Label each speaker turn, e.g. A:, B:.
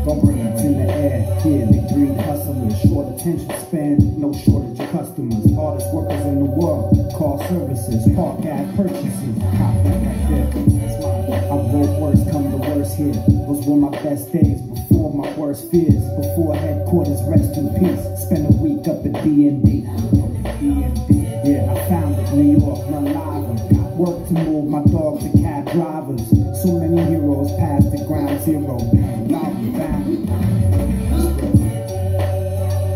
A: It in the air. Yeah, they breed hustlers. Short attention span, no shortage of customers. Hardest workers in the world. Call services, park ad purchases. I wrote worse, come the worst here. Those were my best days before my worst fears. Before headquarters, rest in peace. Spent a week up at D&D. Yeah, I found it, New York, my live. Work to move my dog to cab drivers. So many heroes past the ground zero.